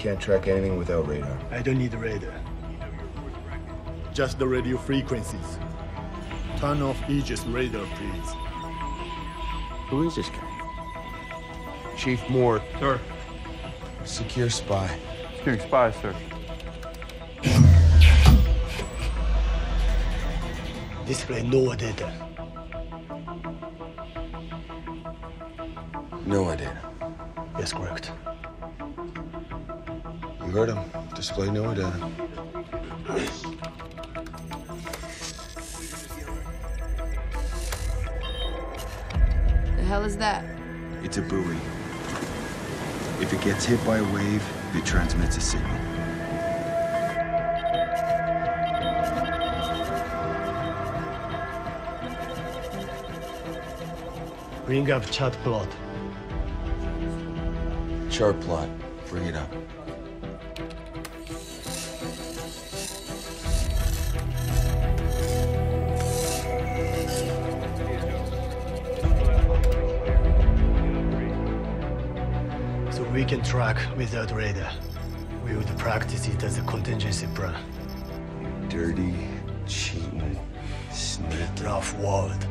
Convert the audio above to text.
Can't track anything without radar. I don't need radar. Just the radio frequencies. Turn off Aegis radar, please. Who is this guy? Chief Moore. Sir. Secure spy. Secure spy, sir. Display NOAA data. No idea. Yes, correct. You heard him. Display NOAA data. The hell is that? It's a buoy. If it gets hit by a wave, it transmits a signal. Bring up chat plot. Chart plot. Bring it up. We can track without radar. We would practice it as a contingency plan. Dirty, cheating, sneaky. Rough world.